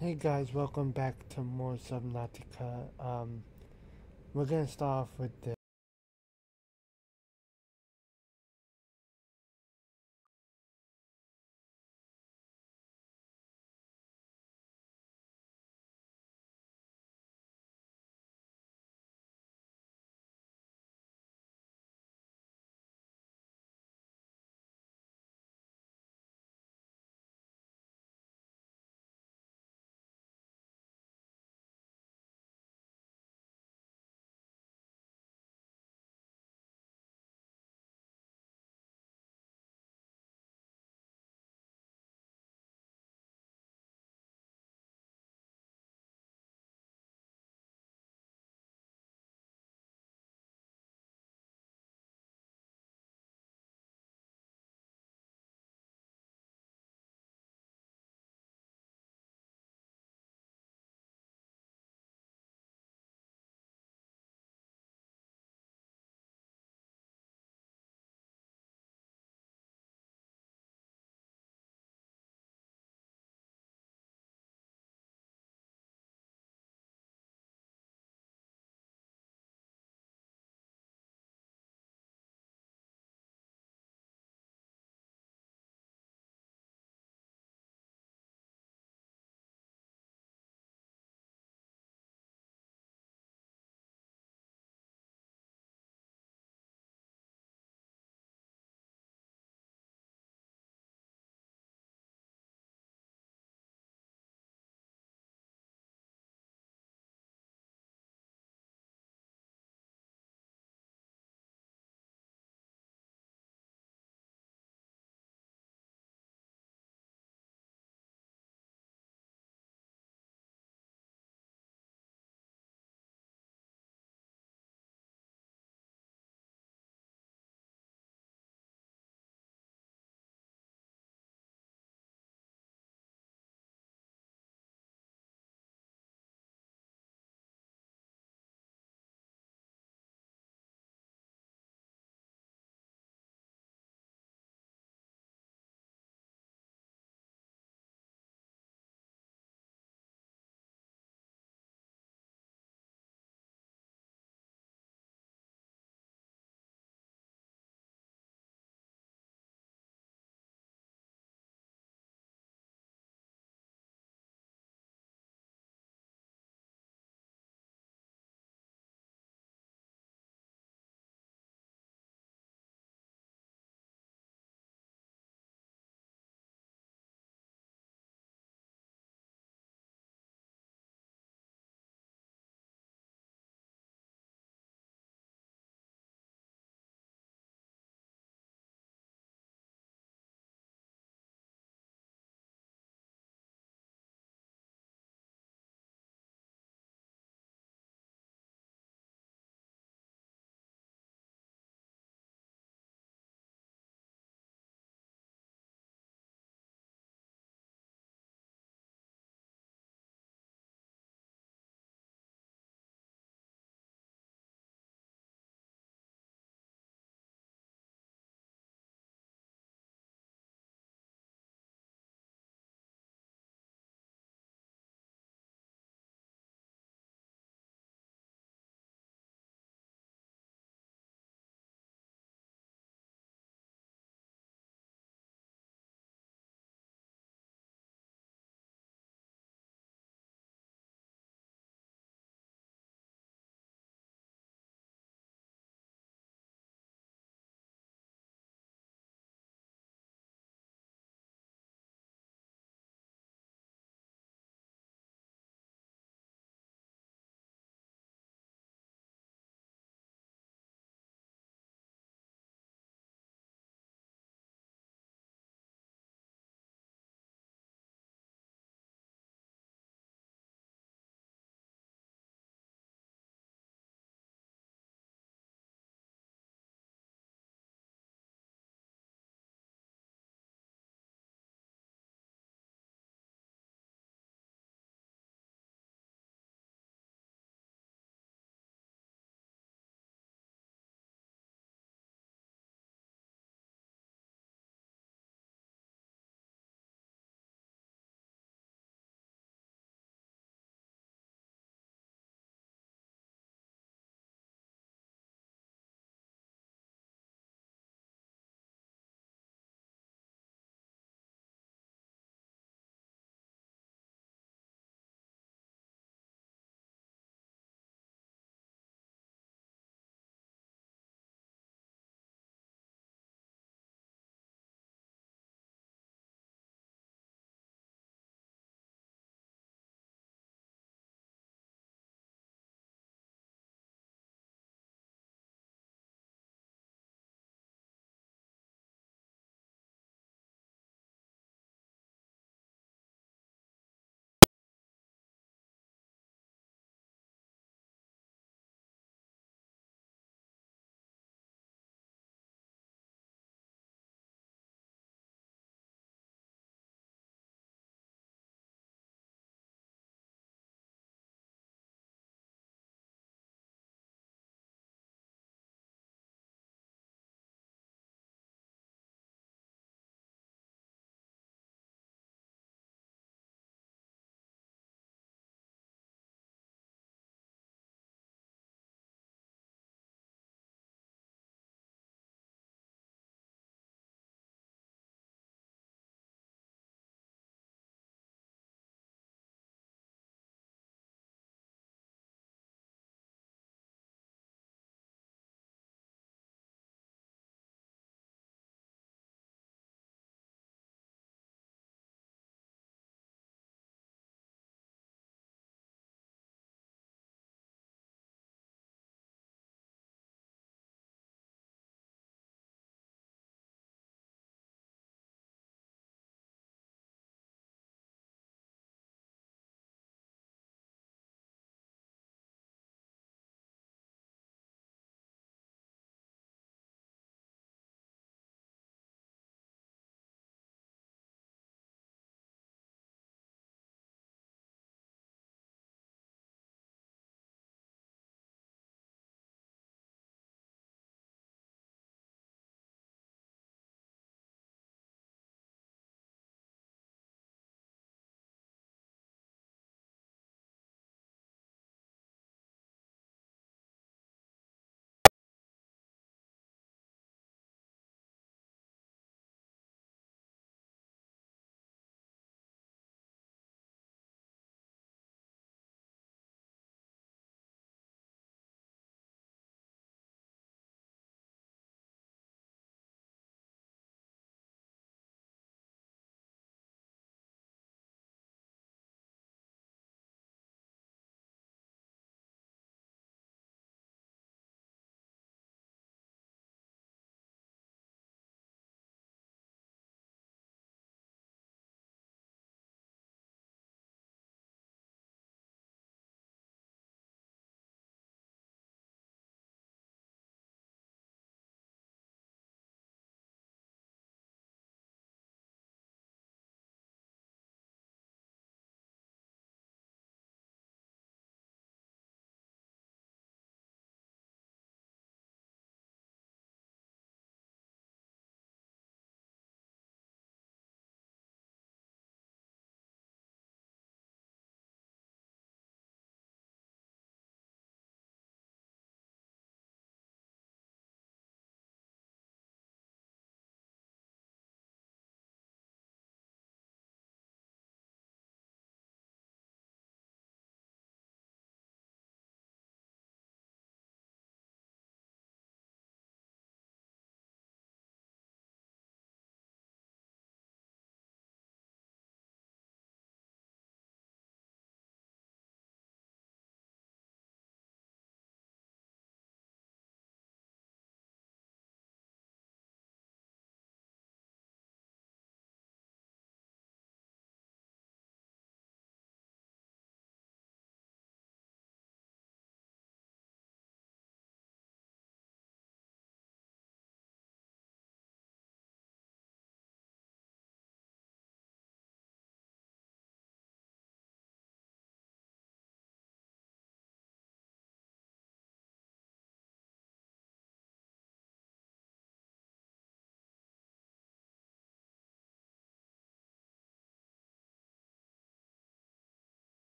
Hey guys, welcome back to more Subnautica. Um, we're gonna start off with the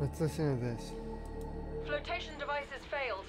Let's listen to this. Flotation devices failed.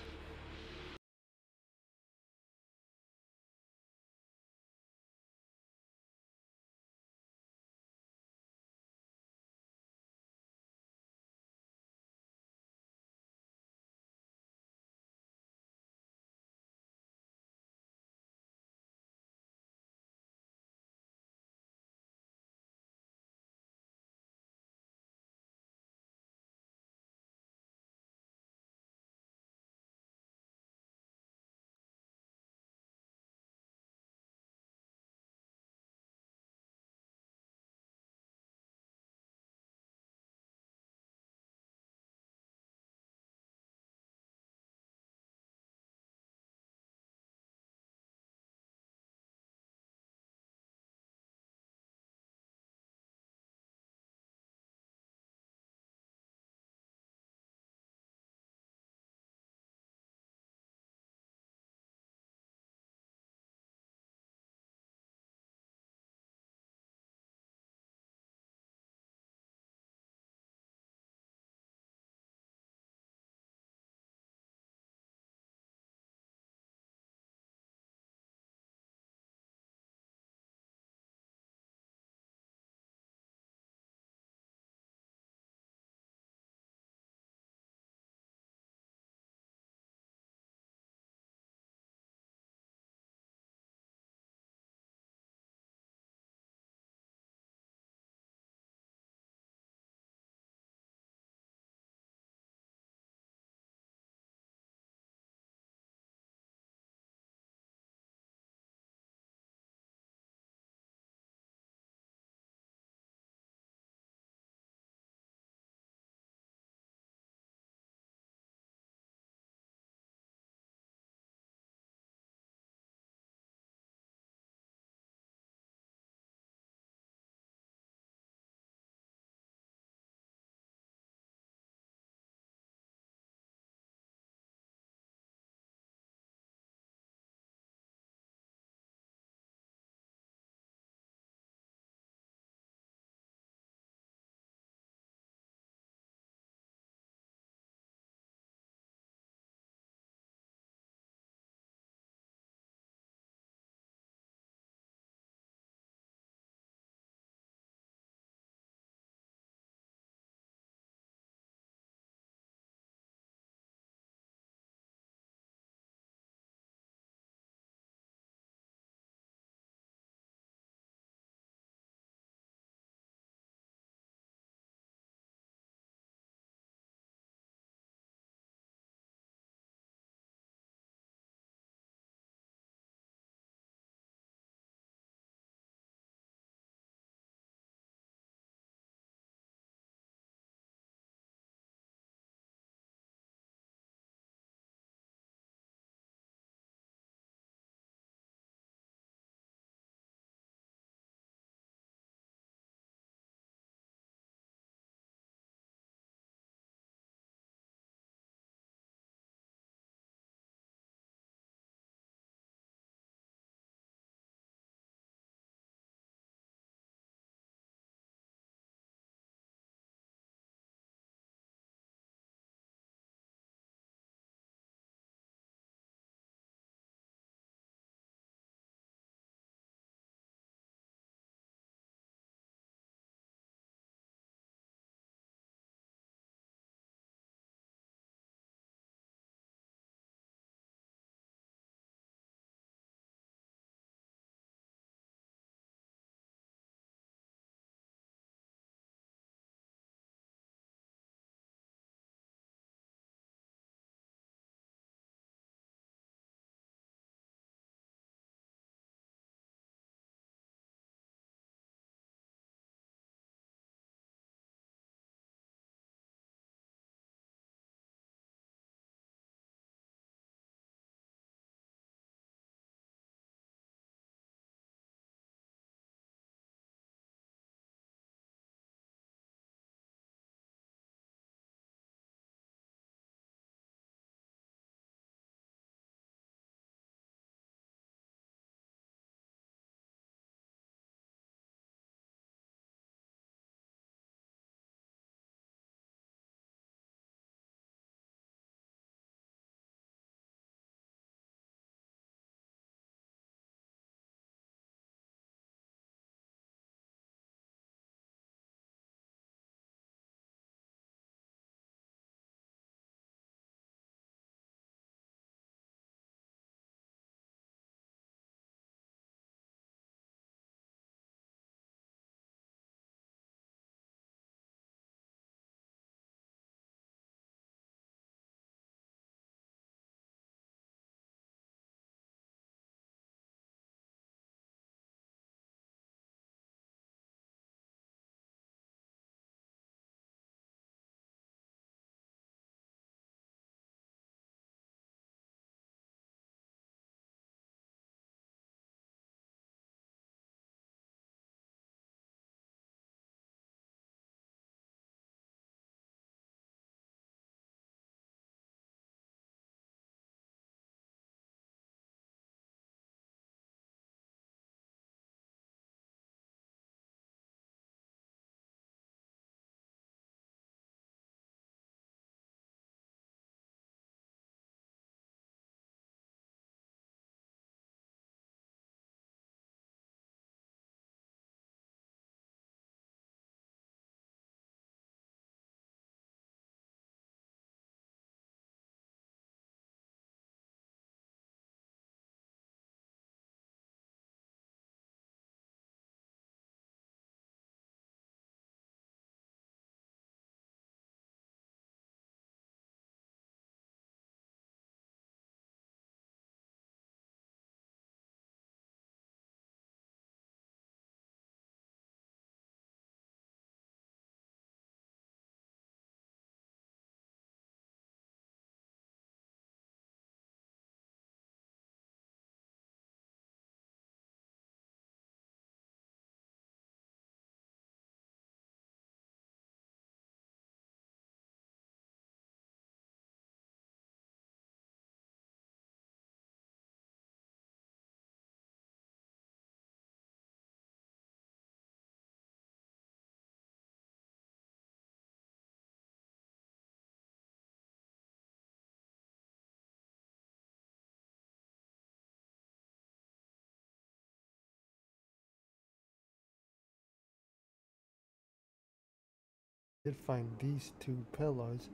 Did find these two pillars.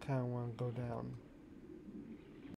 Kinda wanna go down.